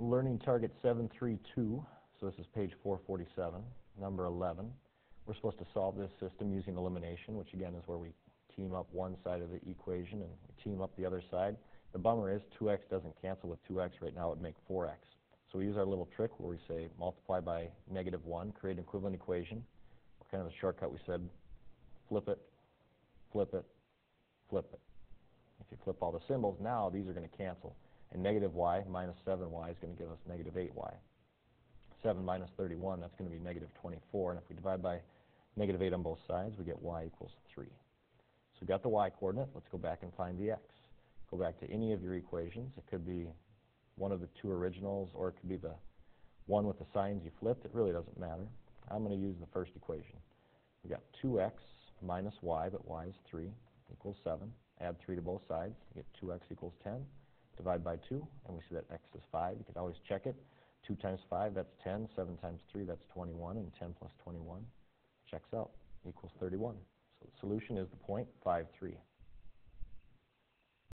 Learning target 732, so this is page 447, number 11. We're supposed to solve this system using elimination, which again is where we team up one side of the equation and team up the other side. The bummer is 2x doesn't cancel with 2x. Right now it would make 4x. So we use our little trick where we say multiply by negative 1, create an equivalent equation. Kind of a shortcut we said, flip it, flip it, flip it. If you flip all the symbols, now these are going to cancel. And negative y minus 7y is going to give us negative 8y. 7 minus 31, that's going to be negative 24. And if we divide by negative 8 on both sides, we get y equals 3. So we've got the y coordinate. Let's go back and find the x. Go back to any of your equations. It could be one of the two originals, or it could be the one with the signs you flipped. It really doesn't matter. I'm going to use the first equation. We've got 2x minus y, but y is 3, equals 7. Add 3 to both sides. You get 2x equals 10. Divide by 2, and we see that x is 5. You can always check it. 2 times 5, that's 10. 7 times 3, that's 21. And 10 plus 21 checks out, equals 31. So the solution is the point 5, 3.